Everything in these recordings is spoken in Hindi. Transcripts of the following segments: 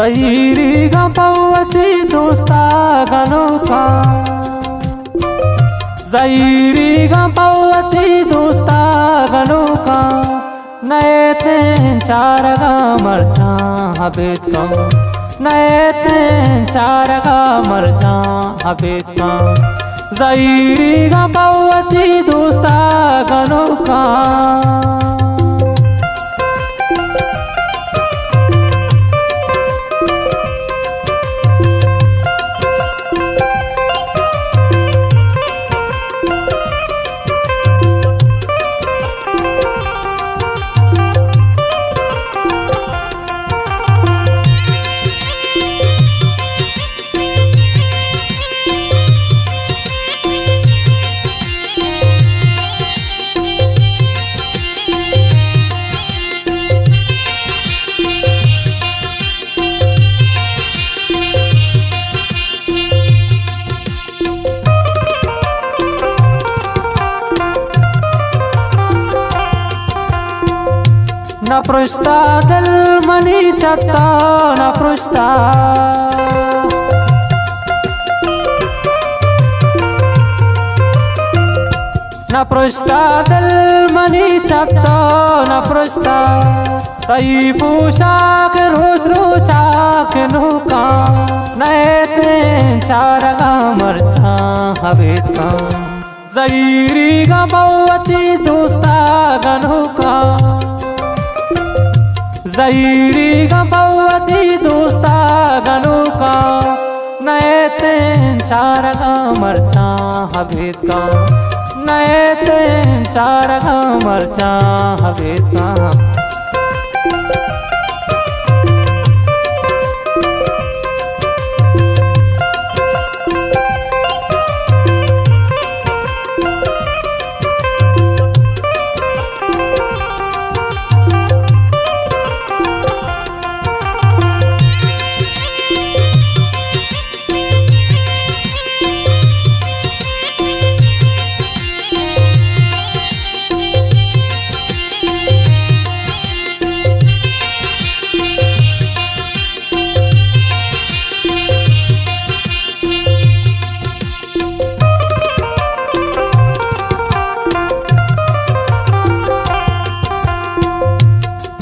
जहीरी गंपावती दोस्ता गनोका जहीरी गंपावती दोस्ता गनोका नए ते चार मर जा बेटा नए ते चार मर जा बेटा जहीरी गंपावती दोस्ता गनोका नपृष्टादल मनी चत्ता नपृष्टा नपृष्टादल मनी चत्ता नपृष्टा तई पोशाक रोज रोचाक नुका नए ते चार मरछा हवेता जईरी गौवती दोस्ता गनुका जईरी गवती दोस्ता गलुका नए ते चार मरचा हबेत का। नए ते चार मरचा हबेत का।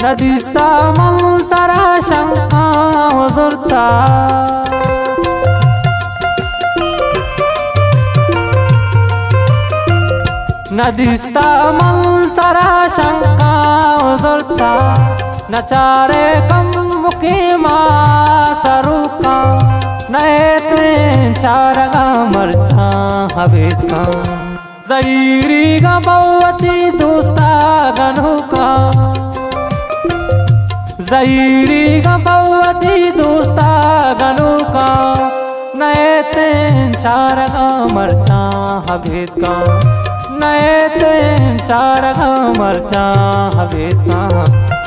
नदिस्ता मंतरा शंका हुजुरता नदिस्ता मंतरा शंका हुजुरता नचारे कम मुके सरुका नए चार मरछा हवेत. जईरी गा बवती दोस्ता गनुका. जईरी गंपवती दोस्ता गनुका नए तें चार मरचा हबेत नए तें चार मरचा हबेत का।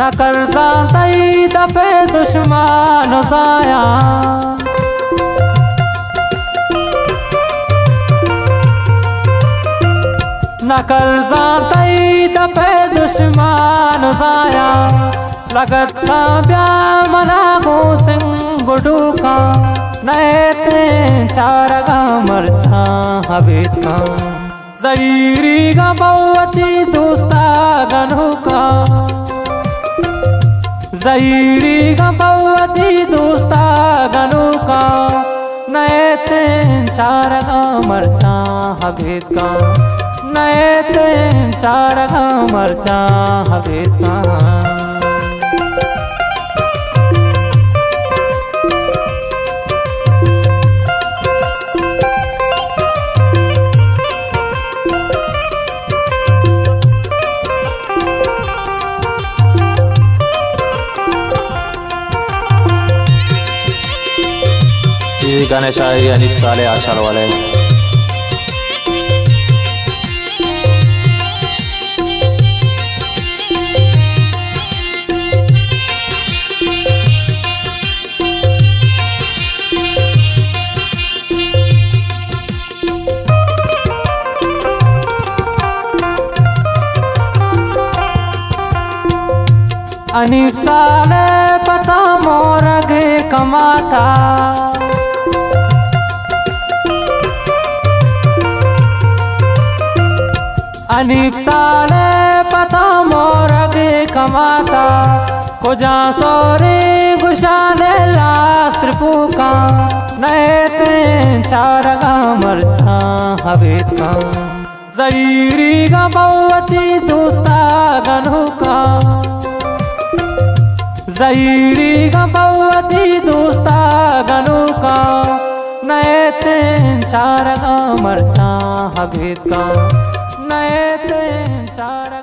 न कर तई दफे दुश्मन जाया। न कर तई दफे दुश्मन जाया। लगत का ब्या मना गो सिंह गुडू का ते चार गा मरछा हबेत का। जईरी गा दोस्ता गनु का। जईरी गंपवती दोस्ता गनुका नए तेन चार मरचा हबीत का। नए तेन चार मरचा हबीत का। जाने शाही अनिप साले आशल वाले साले पता मोरग कमाता. अनिप साले पता मोरग कमाता। कुजा सोरे गुशाले लास्त्र फूका। नए तीन चार गामर छा हवे का जईरी गबवती दोस्ता गनुका जहीरी गबवती दोस्ता गनुका नए तीन चार गा मरचा हबीत का नए ते चार